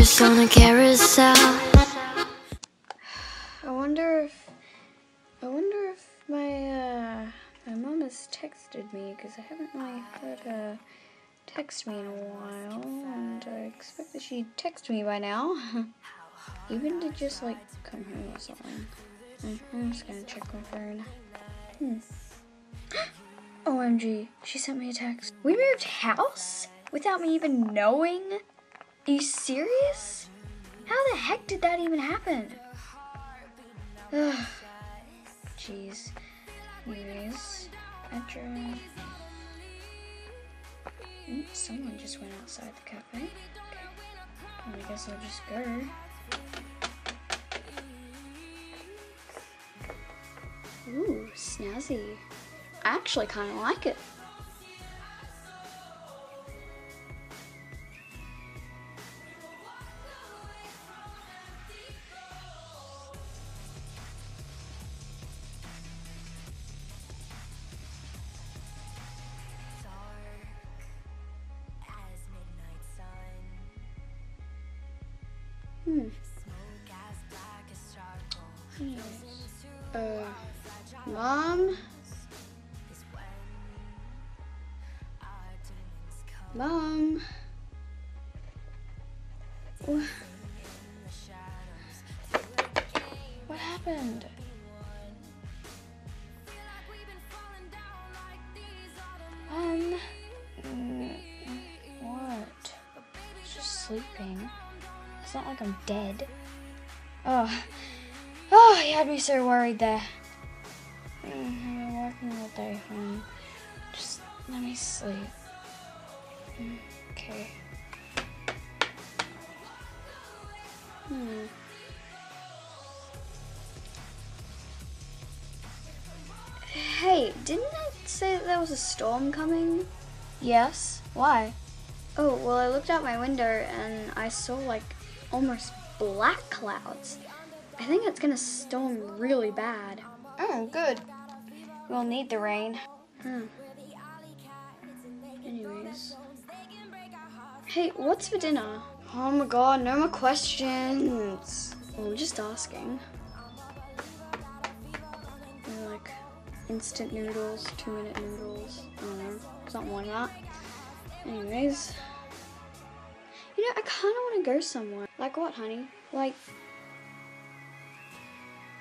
horse on a carousel. I wonder if I wonder if my uh, my mom has texted me because I haven't really heard her text me in a while, and I expect that she'd text me by now, even to just like come home or something. Mm, I'm just gonna check my phone. Hmm. OMG, she sent me a text. We moved house without me even knowing. Are you serious? How the heck did that even happen? Ugh. Jeez. Anyways, address. Mm, someone just went outside the cafe. Okay. I guess I'll just go. Ooh, snazzy. I actually kind of like it. Hmm. Uh, mom? Mom? What? Happened? Um, what? Just sleeping. It's not like I'm dead. Oh, oh, you had me so worried there. Been working all day. Um, just let me sleep. Okay. Hmm. Hey, didn't I say that there was a storm coming? Yes. Why? Oh, well, I looked out my window and I saw like almost black clouds. I think it's gonna storm really bad. Oh, good. We'll need the rain. Hmm. Anyways. Hey, what's for dinner? Oh my god, no more questions. Well, I'm just asking. And, like instant noodles, two minute noodles. I don't know, something like that. Anyways. You know, I kind of want to go somewhere. Like what, honey? Like,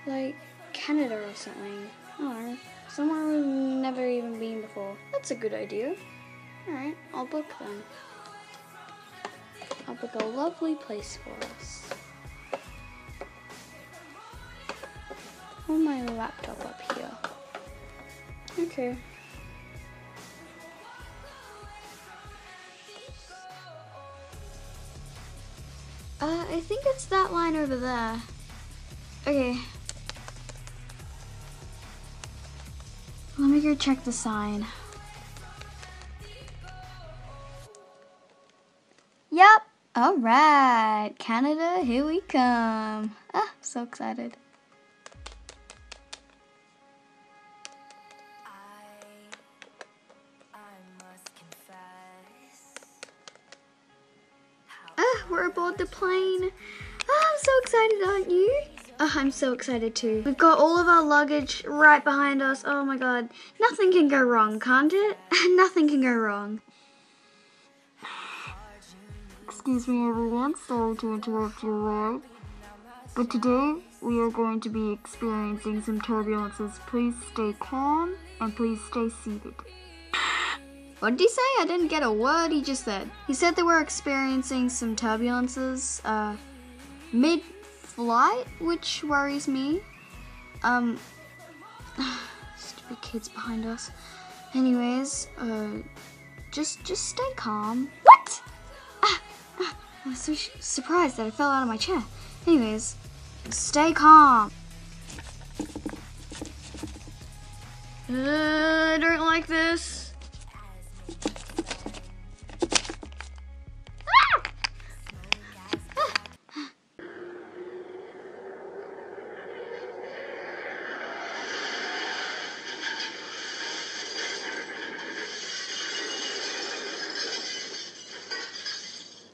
like Canada or something. I don't know. Somewhere we've never even been before. That's a good idea. Alright, I'll book then. I'll book a lovely place for us. Hold my laptop up here. Okay. I think it's that line over there. Okay. Let me go check the sign. Yep. All right. Canada, here we come. Ah, so excited. Ah, the plane. Ah, I'm so excited, aren't you? Oh, I'm so excited too. We've got all of our luggage right behind us. Oh my god. Nothing can go wrong, can't it? Nothing can go wrong. Excuse me, everyone. Sorry to interrupt your ride. But today we are going to be experiencing some turbulences. Please stay calm and please stay seated. What did he say? I didn't get a word he just said. He said they we're experiencing some turbulences uh, mid flight, which worries me. Um, stupid kids behind us. Anyways, uh, just just stay calm. What? Ah, ah, I was so surprised that I fell out of my chair. Anyways, stay calm. Uh, I don't like this.